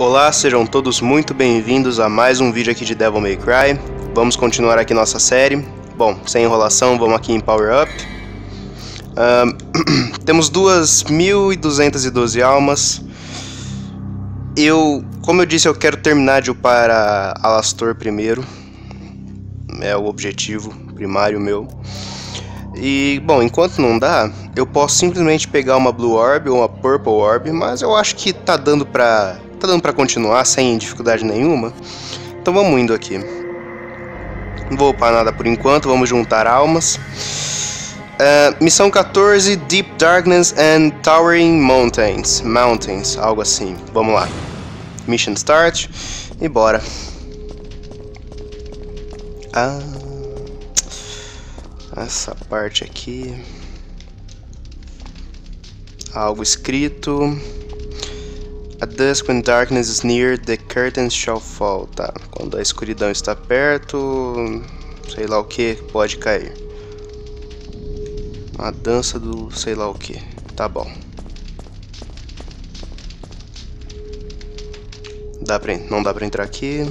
Olá, sejam todos muito bem-vindos a mais um vídeo aqui de Devil May Cry. Vamos continuar aqui nossa série. Bom, sem enrolação, vamos aqui em Power Up. Uh, temos 2.212 almas. Eu, como eu disse, eu quero terminar de upar a Alastor primeiro. É o objetivo primário meu. E, bom, enquanto não dá, eu posso simplesmente pegar uma Blue Orb ou uma Purple Orb, mas eu acho que tá dando pra, tá dando pra continuar sem dificuldade nenhuma. Então vamos indo aqui. Não vou upar nada por enquanto, vamos juntar almas. Uh, missão 14, Deep Darkness and Towering Mountains. Mountains, algo assim. Vamos lá. Mission Start e bora. Ah essa parte aqui. Algo escrito. A dusk when darkness is near, the curtains shall fall. Tá, quando a escuridão está perto, sei lá o que pode cair. A dança do sei lá o que. Tá bom. Dá pra, não dá pra entrar aqui.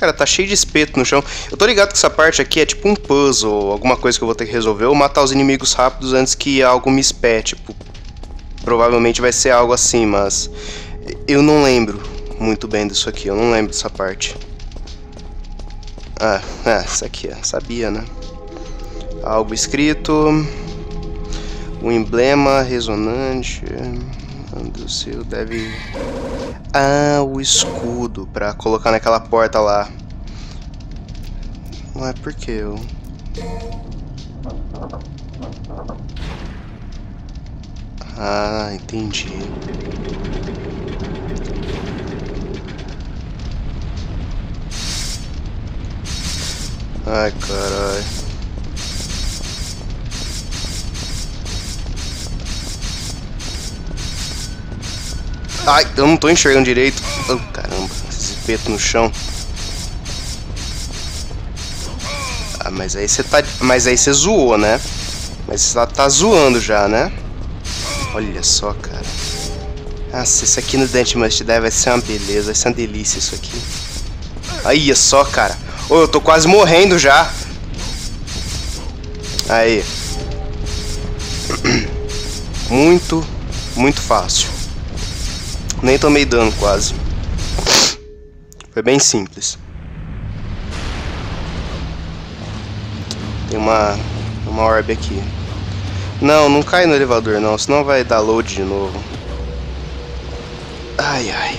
Cara, tá cheio de espeto no chão. Eu tô ligado que essa parte aqui é tipo um puzzle, alguma coisa que eu vou ter que resolver, ou matar os inimigos rápidos antes que algo me espete. Tipo, provavelmente vai ser algo assim, mas eu não lembro muito bem disso aqui, eu não lembro dessa parte. Ah, é, isso aqui, é, sabia, né? Algo escrito. Um emblema resonante. Do seu deve ah, o escudo para colocar naquela porta lá. Ué, por que eu... Ah, entendi. Ai, caralho. Ai, eu não tô enxergando direito. Oh, caramba, esse espeto no chão. Ah, mas aí você tá. Mas aí você zoou, né? Mas você tá, tá zoando já, né? Olha só, cara. Nossa, isso aqui no Dante Must Die vai ser uma beleza, vai ser uma delícia isso aqui. Aí, só, cara. Ô, oh, eu tô quase morrendo já. Aí. Muito, muito fácil. Nem tomei dano quase. Foi bem simples. Tem uma, uma orb aqui. Não, não cai no elevador não, senão vai dar load de novo. Ai, ai.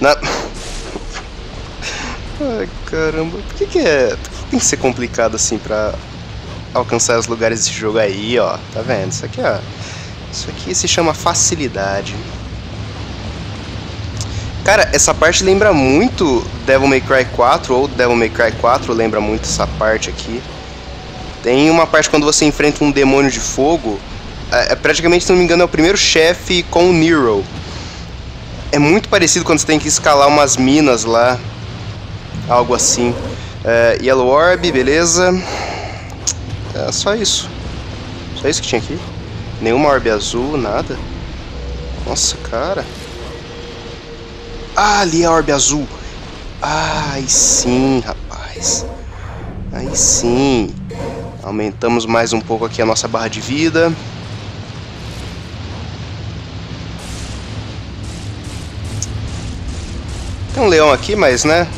Na... Ai, caramba. Por que, que é... Por que tem que ser complicado assim pra alcançar os lugares desse jogo aí, ó? Tá vendo? Isso aqui, ó. Isso aqui se chama facilidade. Cara, essa parte lembra muito Devil May Cry 4, ou Devil May Cry 4 lembra muito essa parte aqui. Tem uma parte quando você enfrenta um demônio de fogo, é, é praticamente, se não me engano, é o primeiro chefe com o Nero. É muito parecido quando você tem que escalar umas minas lá, algo assim. É, Yellow Orb, beleza. É só isso. Só isso que tinha aqui. Nenhuma orbe azul, nada. Nossa, cara. Ah, ali é a orbe azul. Ai sim, rapaz. Aí sim. Aumentamos mais um pouco aqui a nossa barra de vida. Tem um leão aqui, mas né?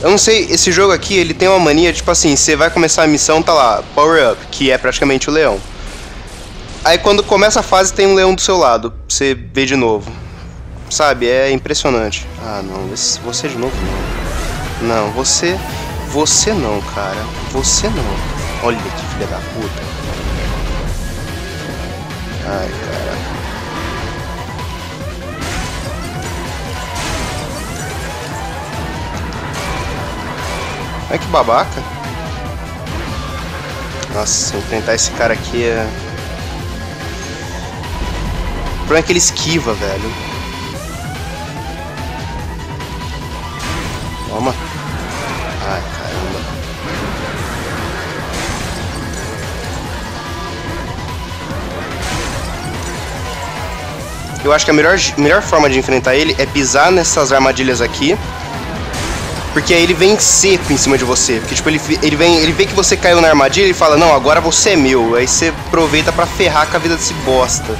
Eu não sei, esse jogo aqui, ele tem uma mania, tipo assim, você vai começar a missão, tá lá, Power Up, que é praticamente o leão. Aí quando começa a fase tem um leão do seu lado, você ver de novo. Sabe, é impressionante. Ah, não, você de novo não. Não, você... Você não, cara. Você não. Olha que filha da puta. Ai, cara. Ai, que babaca. Nossa, enfrentar esse cara aqui é... O problema é que ele esquiva, velho. Eu acho que a melhor, melhor forma de enfrentar ele é pisar nessas armadilhas aqui. Porque aí ele vem seco em cima de você. Porque, tipo, ele, ele, vem, ele vê que você caiu na armadilha e fala, não, agora você é meu. Aí você aproveita para ferrar com a vida desse bosta.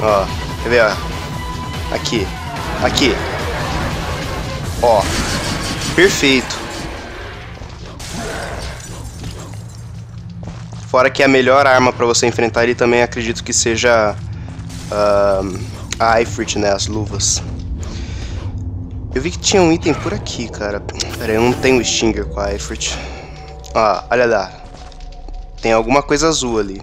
Ó, quer ver, ó? Aqui. Aqui. Ó. Perfeito. Fora que a melhor arma para você enfrentar ele também acredito que seja a Ifrit, né? As luvas. Eu vi que tinha um item por aqui, cara. Pera aí, eu não tenho Stinger com a Ifrit. Ah, olha lá. Tem alguma coisa azul ali.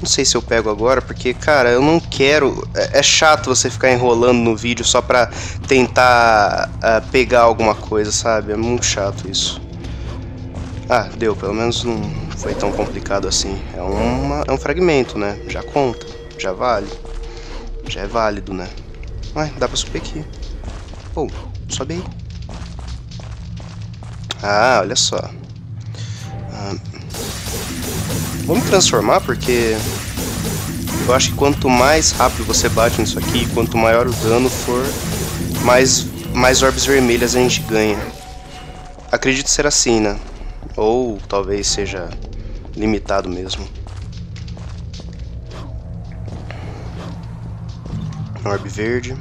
Não sei se eu pego agora, porque, cara, eu não quero... É, é chato você ficar enrolando no vídeo só pra tentar uh, pegar alguma coisa, sabe? É muito chato isso. Ah, deu. Pelo menos não foi tão complicado assim. É, uma, é um fragmento, né? Já conta. Já vale. Já é válido, né? Ué, dá pra subir aqui. Pô, oh, sobe aí. Ah, olha só. Ah, Vamos transformar porque eu acho que quanto mais rápido você bate nisso aqui, quanto maior o dano for, mais, mais orbes vermelhas a gente ganha. Acredito ser assim, né? Ou talvez seja limitado mesmo. Orbe verde.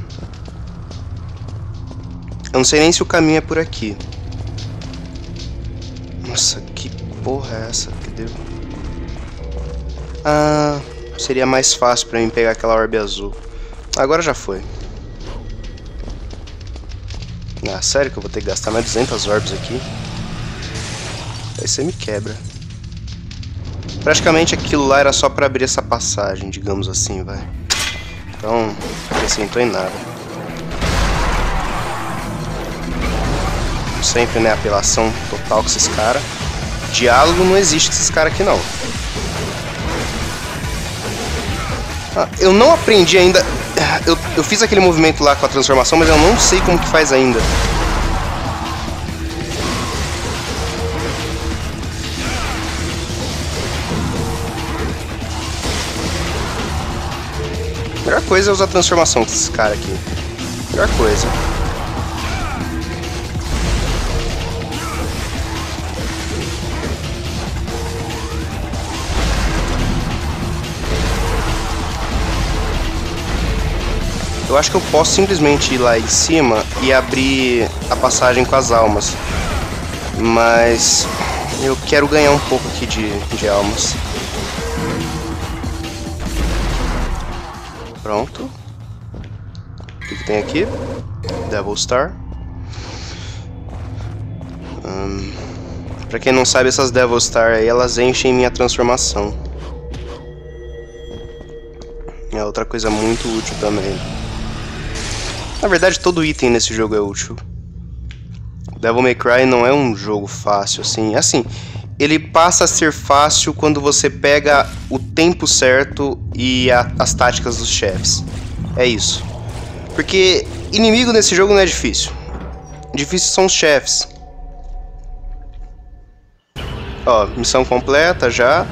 Eu não sei nem se o caminho é por aqui. Nossa, que porra é essa que deu? Ah, seria mais fácil pra mim pegar aquela orbe azul. Agora já foi. Ah, sério que eu vou ter que gastar mais 200 orbes aqui? Aí você me quebra. Praticamente aquilo lá era só pra abrir essa passagem, digamos assim, vai. Então, acrescentou em nada. Sempre, né, apelação total com esses caras. Diálogo não existe com esses caras aqui, não. Ah, eu não aprendi ainda. Eu, eu fiz aquele movimento lá com a transformação, mas eu não sei como que faz ainda. Coisa é usar transformação com esse cara aqui. Melhor coisa. Eu acho que eu posso simplesmente ir lá em cima e abrir a passagem com as almas. Mas eu quero ganhar um pouco aqui de, de almas. Tem aqui? Devil Star. Hum, pra quem não sabe, essas Devil Star aí, elas enchem minha transformação. É outra coisa muito útil também. Na verdade, todo item nesse jogo é útil. Devil May Cry não é um jogo fácil, assim. Assim, ele passa a ser fácil quando você pega o tempo certo e a, as táticas dos chefes. É isso. Porque inimigo nesse jogo não é difícil. Difícil são os chefes. Ó, missão completa já.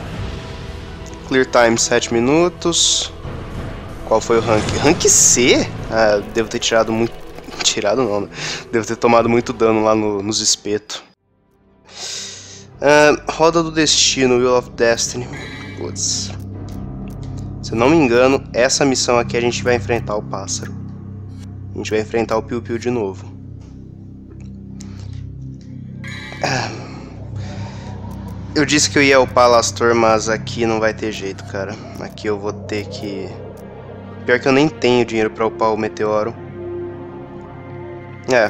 Clear time 7 minutos. Qual foi o rank? Rank C? Ah, devo ter tirado muito. Tirado não, né? Devo ter tomado muito dano lá no, nos espetos. Uh, Roda do Destino, Wheel of Destiny. Putz. Se eu não me engano, essa missão aqui a gente vai enfrentar o pássaro. A gente vai enfrentar o Piu Piu de novo. Ah. Eu disse que eu ia upar Lastor, mas aqui não vai ter jeito, cara. Aqui eu vou ter que Pior que eu nem tenho dinheiro pra upar o meteoro. É.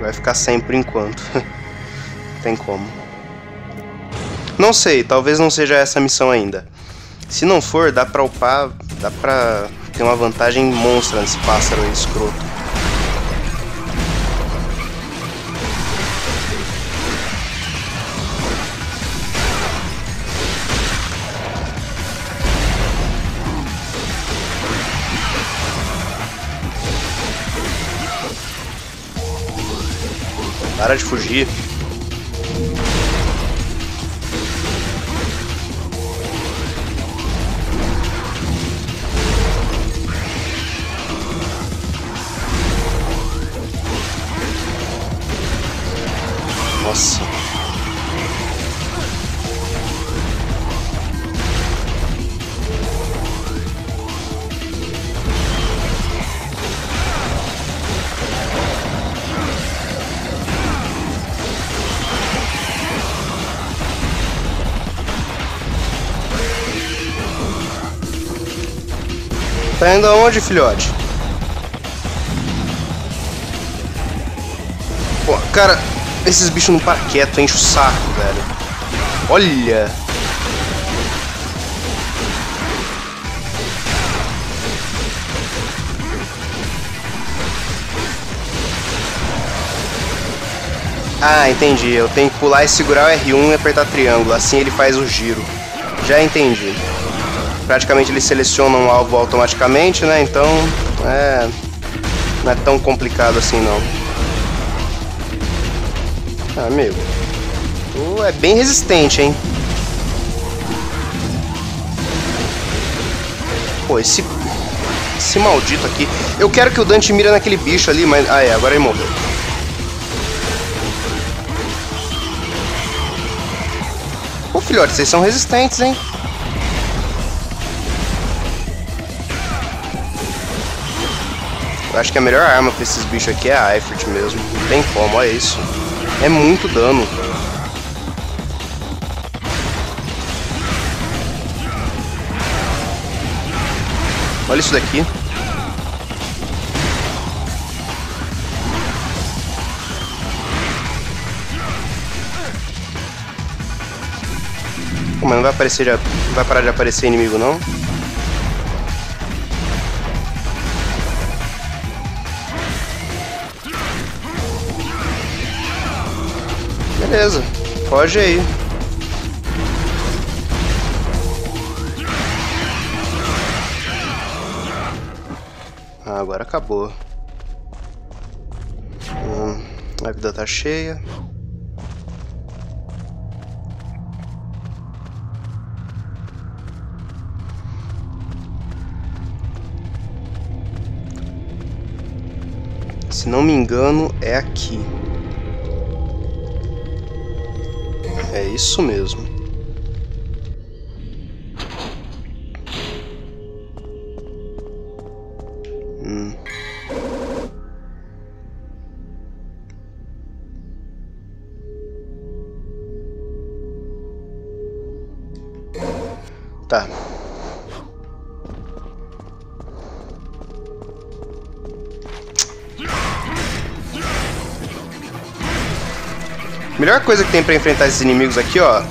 Vai ficar sem por enquanto. Tem como. Não sei, talvez não seja essa a missão ainda. Se não for, dá pra upar, dá pra ter uma vantagem monstra nesse pássaro aí, escroto. Para de fugir. Tá indo aonde, filhote? Pô, cara, esses bichos não param quieto, enche o saco, velho. Olha! Ah, entendi. Eu tenho que pular e segurar o R1 e apertar triângulo. Assim ele faz o giro. Já entendi. Praticamente ele seleciona um alvo automaticamente, né? Então, é... Não é tão complicado assim, não. Ah, amigo. Tu é bem resistente, hein? Pô, esse... Esse maldito aqui... Eu quero que o Dante mira naquele bicho ali, mas... Ah, é. Agora ele morreu. Pô, filhote, vocês são resistentes, hein? Acho que a melhor arma pra esses bichos aqui é a Eifert mesmo. Não tem como, olha isso. É muito dano. Olha isso daqui. Mas não vai aparecer vai parar de aparecer inimigo não? Beleza, foge aí. Ah, agora acabou. Hum, a vida tá cheia. Se não me engano, é aqui. É isso mesmo. Melhor coisa que tem pra enfrentar esses inimigos aqui, ó,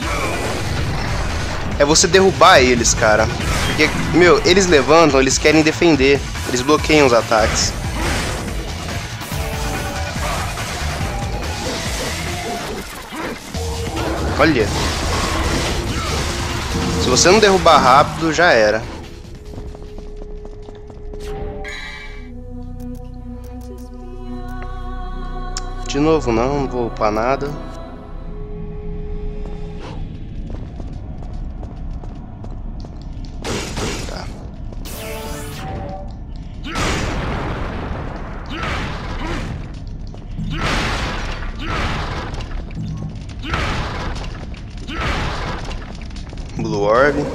é você derrubar eles, cara. Porque, meu, eles levantam, eles querem defender, eles bloqueiam os ataques. Olha. Se você não derrubar rápido, já era. De novo, não, não vou upar nada.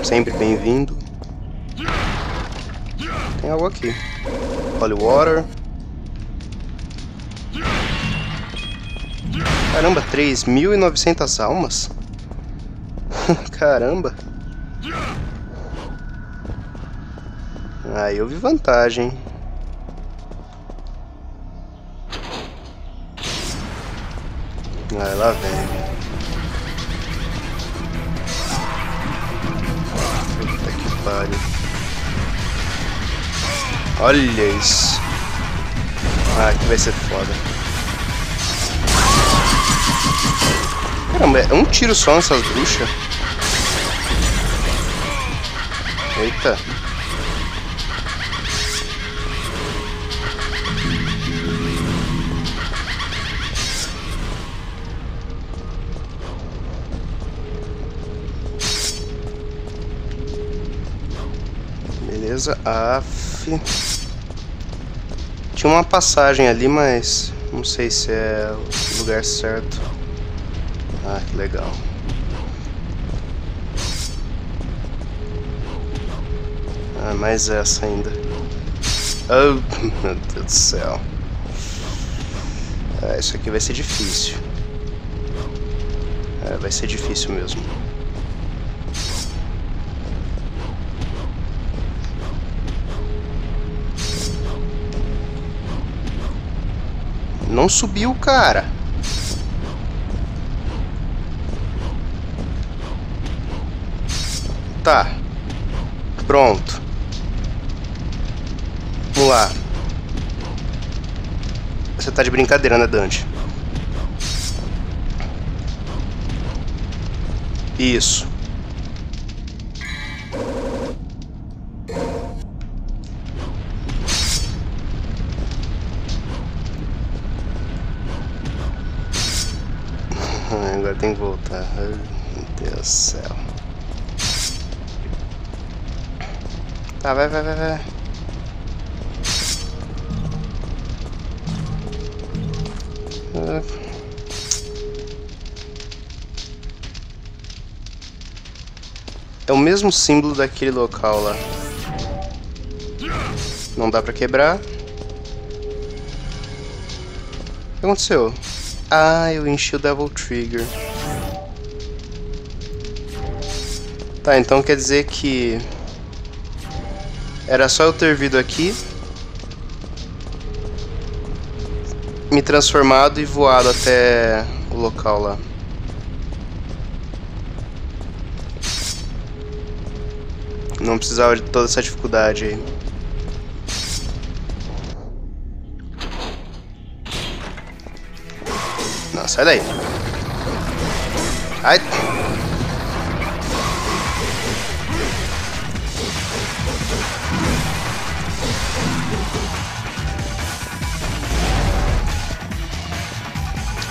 Sempre bem-vindo. Tem algo aqui. Holy Water. Caramba, 3.900 almas? Caramba. Aí eu vi vantagem. Aí lá vem. Olha isso. Ah, aqui vai ser foda. Caramba, é um tiro só nessas bruxas? Eita. Beleza. Tinha uma passagem ali, mas não sei se é o lugar certo. Ah, que legal. Ah, mais essa ainda. Oh, meu Deus do céu. Ah, isso aqui vai ser difícil. É, vai ser difícil mesmo. Não subiu, cara. Tá. Pronto. Vamos lá. Você tá de brincadeira, né, Dante? Isso. Tem que voltar. Meu Deus do céu. Tá, vai, vai, vai, vai. É o mesmo símbolo daquele local lá. Não dá pra quebrar. O que aconteceu? Ah, eu enchi o Devil Trigger. Tá, então quer dizer que... Era só eu ter vindo aqui. Me transformado e voado até o local lá. Não precisava de toda essa dificuldade aí. Não, sai daí.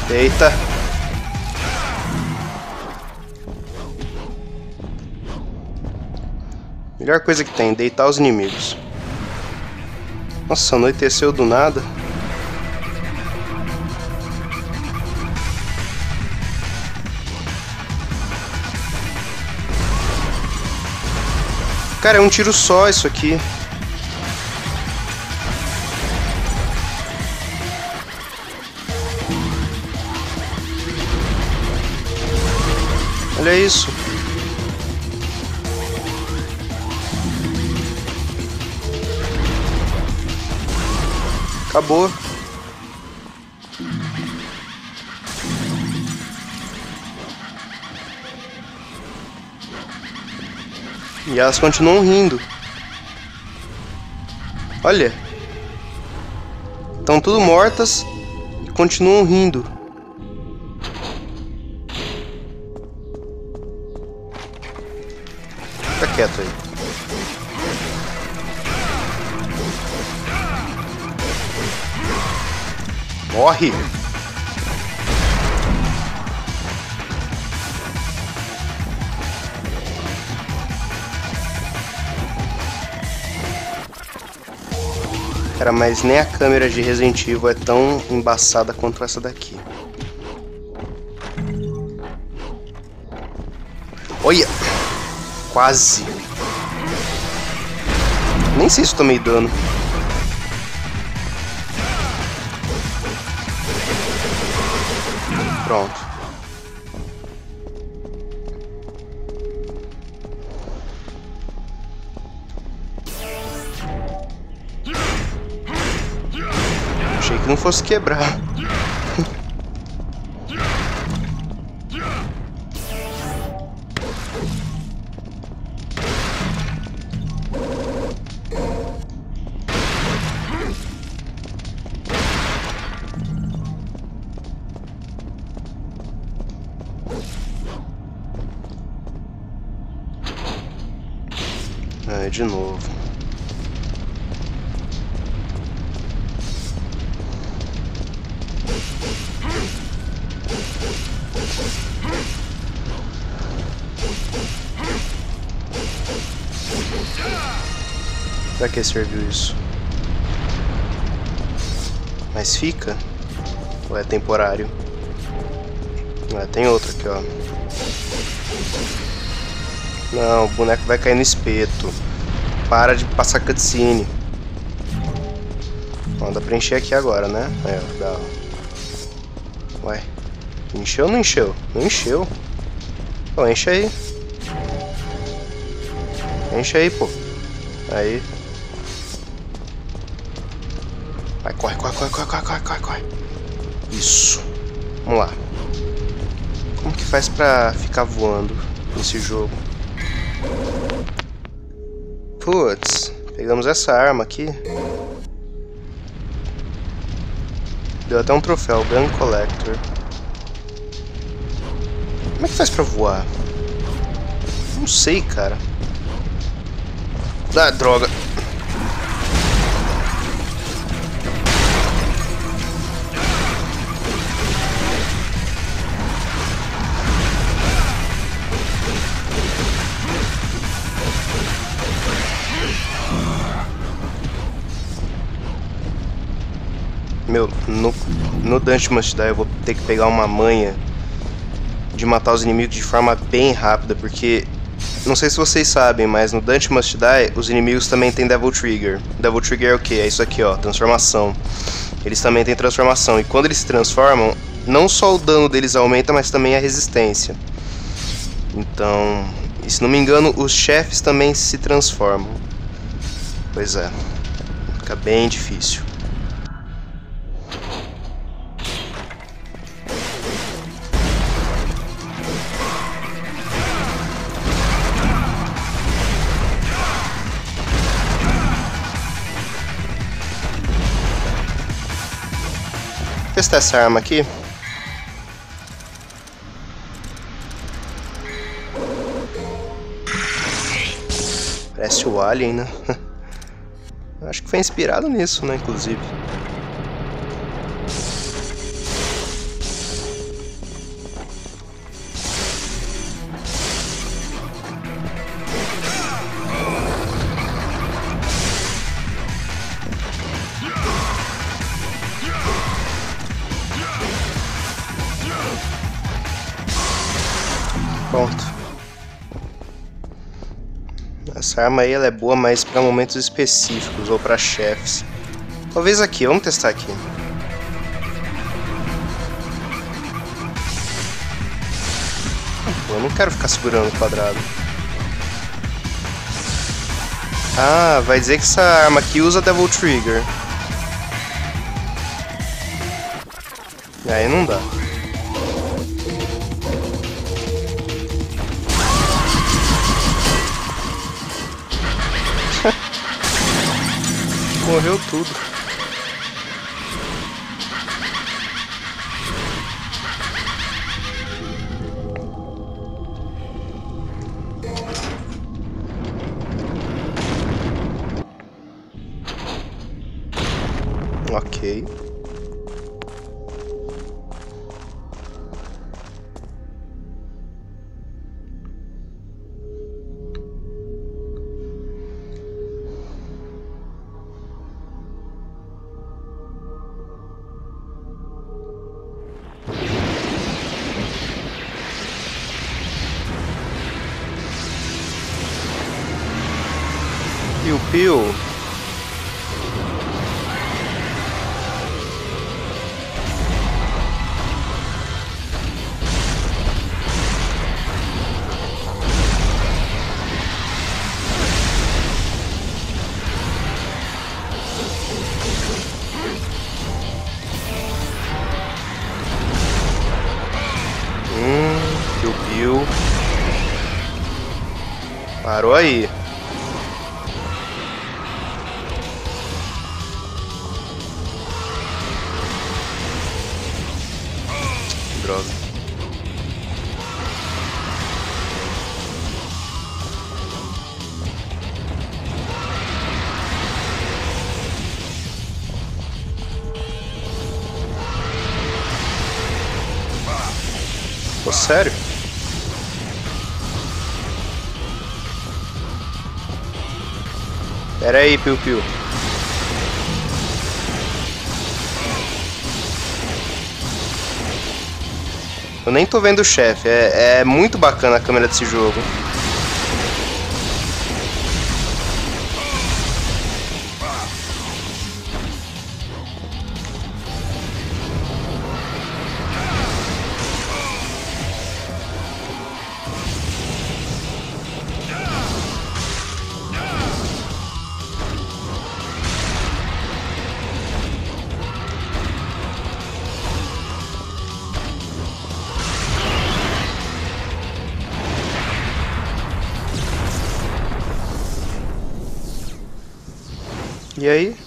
Eita. Melhor coisa que tem, deitar os inimigos. Nossa, anoiteceu do nada. Cara, é um tiro só isso aqui. Olha isso. Acabou. E elas continuam rindo. Olha. Estão tudo mortas e continuam rindo. Quieto aí. Morre! Cara, mas nem a câmera de Resident Evil é tão embaçada quanto essa daqui. Olha! Quase! Nem sei se tomei dano. Pronto. Achei que não fosse quebrar. De novo. Pra que serviu isso? Mas fica? Ou é temporário? Ah, tem outro aqui, ó. Não, o boneco vai cair no espeto. Para de passar cutscene. Manda preencher aqui agora, né? É, dá. Ué. Encheu ou não encheu? Não encheu. Então enche aí. Enche aí, pô. Aí. Vai, corre, corre, corre, corre, corre, corre, corre. Isso. Vamos lá. Como que faz pra ficar voando nesse jogo? Putz, pegamos essa arma aqui. Deu até um troféu, Gun Collector. Como é que faz pra voar? Não sei, cara. Ah, droga. Meu, no, no Dante Must Die eu vou ter que pegar uma manha de matar os inimigos de forma bem rápida, porque não sei se vocês sabem, mas no Dante Must Die os inimigos também têm Devil Trigger. Devil Trigger é o que? É isso aqui, ó, transformação. Eles também têm transformação e quando eles se transformam, não só o dano deles aumenta, mas também a resistência. Então, se não me engano, os chefes também se transformam. Pois é, fica bem difícil. Testar essa arma aqui. Parece o Alien, né? Acho que foi inspirado nisso, né, inclusive. Essa arma aí ela é boa, mas para momentos específicos ou para chefes. Talvez aqui, vamos testar aqui. Eu não quero ficar segurando o quadrado. Ah, vai dizer que essa arma aqui usa Devil Trigger. Aí não dá. Tudo. Ok. Parou aí. droga. Pô, sério? Aí, Piu Piu. Eu nem tô vendo o chefe, é, é muito bacana a câmera desse jogo. E aí?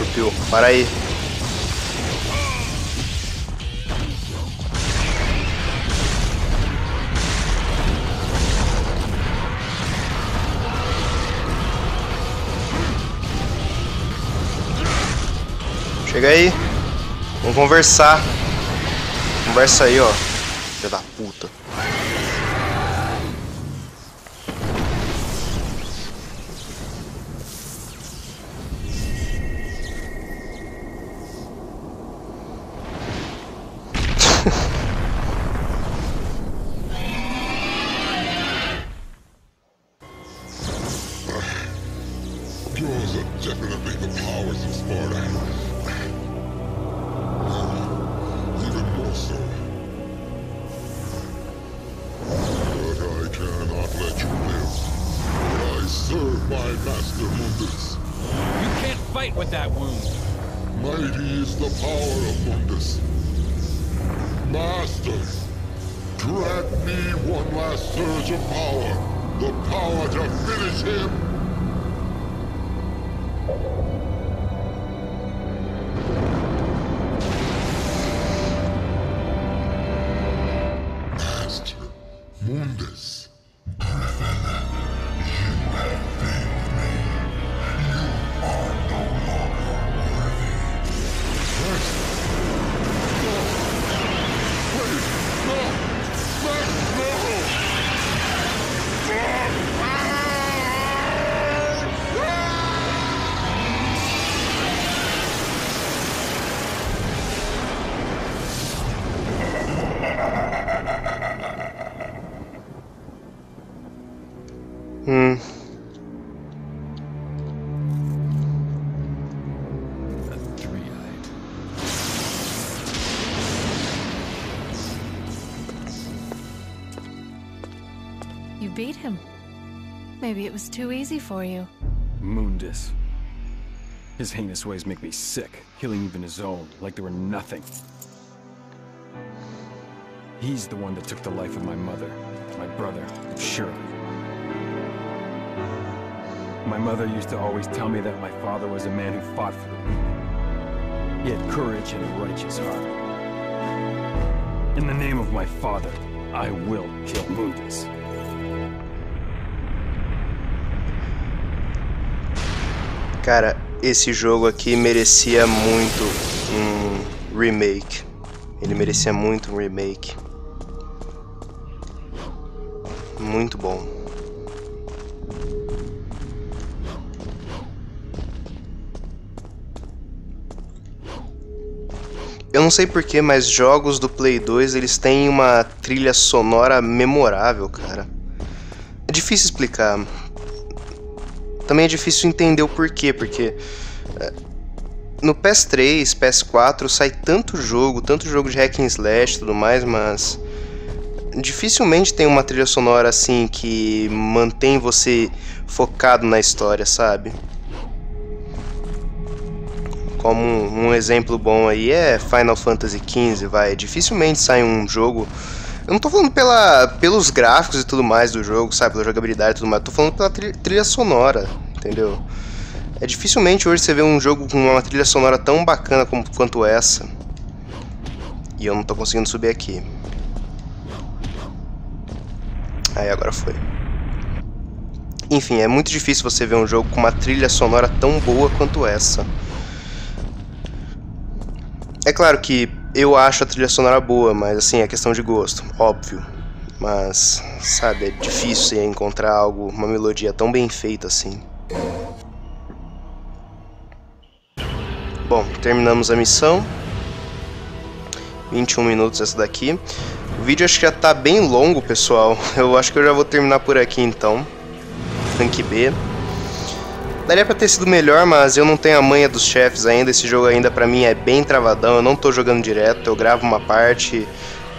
Ô, Piu, para aí. Chega aí. Vamos conversar. Conversa aí, ó. Filha da puta. My master Mundus. You can't fight with that wound. Mighty is the power of Mundus. Master, grant me one last surge of power. The power to finish him. Beat him. Maybe it was too easy for you. Mundus. His heinous ways make me sick, killing even his own, like they were nothing. He's the one that took the life of my mother, my brother, Shirley. My mother used to always tell me that my father was a man who fought for the weak. He had courage and a righteous heart. In the name of my father, I will kill Mundus. Cara, esse jogo aqui merecia muito um remake. Ele merecia muito um remake. Muito bom. Eu não sei porquê, mas jogos do Play 2 eles têm uma trilha sonora memorável, cara. É difícil explicar. Também é difícil entender o porquê, porque é, no PS3, PS4 sai tanto jogo, tanto jogo de hack and slash e tudo mais, mas dificilmente tem uma trilha sonora assim que mantém você focado na história, sabe? Como um, um exemplo bom aí é Final Fantasy XV, vai. Dificilmente sai um jogo. Eu não tô falando pela, pelos gráficos e tudo mais do jogo, sabe? Pela jogabilidade e tudo mais. Eu tô falando pela tri- trilha sonora, entendeu? É dificilmente hoje você vê um jogo com uma trilha sonora tão bacana como, quanto essa. E eu não tô conseguindo subir aqui. Aí agora foi. Enfim, é muito difícil você ver um jogo com uma trilha sonora tão boa quanto essa. É claro que eu acho a trilha sonora boa, mas assim, é questão de gosto, óbvio. Mas, sabe, é difícil encontrar algo, uma melodia tão bem feita assim. Bom, terminamos a missão. 21 minutos essa daqui. O vídeo acho que já tá bem longo, pessoal. Eu acho que eu já vou terminar por aqui então. Tanque B. Daria pra ter sido melhor, mas eu não tenho a manha dos chefes ainda. Esse jogo ainda pra mim é bem travadão. Eu não tô jogando direto. Eu gravo uma parte,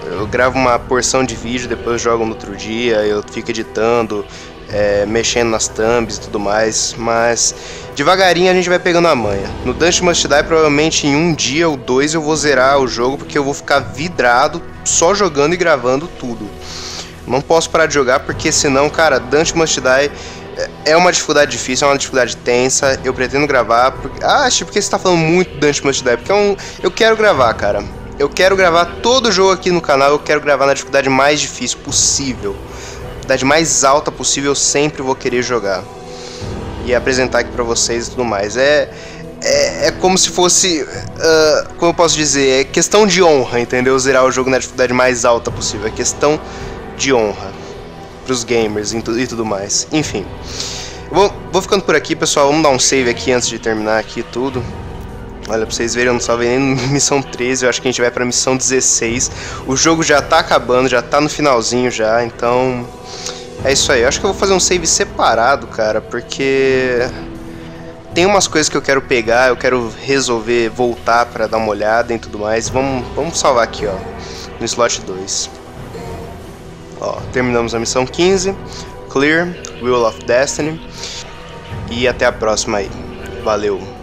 eu gravo uma porção de vídeo, depois jogo no outro dia. Eu fico editando, é, mexendo nas thumbs e tudo mais. Mas devagarinho a gente vai pegando a manha. No Dance Must Die, provavelmente em um dia ou dois eu vou zerar o jogo, porque eu vou ficar vidrado só jogando e gravando tudo. Não posso parar de jogar, porque senão, cara, Dante Must Die é uma dificuldade difícil, é uma dificuldade tensa. Eu pretendo gravar. Porque... Ah, acho porque você tá falando muito do Dante Must Die. Porque é um... eu quero gravar, cara. Eu quero gravar todo jogo aqui no canal. Eu quero gravar na dificuldade mais difícil possível. Dificuldade mais alta possível. Eu sempre vou querer jogar. E apresentar aqui pra vocês e tudo mais. É. É, é como se fosse. Uh, como eu posso dizer? É questão de honra, entendeu? Zerar o jogo na dificuldade mais alta possível. É questão de honra pros gamers e tudo mais. Enfim. Vou, vou, ficando por aqui, pessoal. Vamos dar um save aqui antes de terminar aqui tudo. Olha, pra vocês verem, eu não salvei nem missão 13, eu acho que a gente vai pra missão 16. O jogo já tá acabando, já tá no finalzinho já, então... É isso aí, eu acho que eu vou fazer um save separado, cara, porque... Tem umas coisas que eu quero pegar, eu quero resolver, voltar pra dar uma olhada e tudo mais. Vamos, vamos salvar aqui, ó, no slot 2. Ó, terminamos a missão 15, Clear, Wheel of Destiny. E até a próxima aí. Valeu!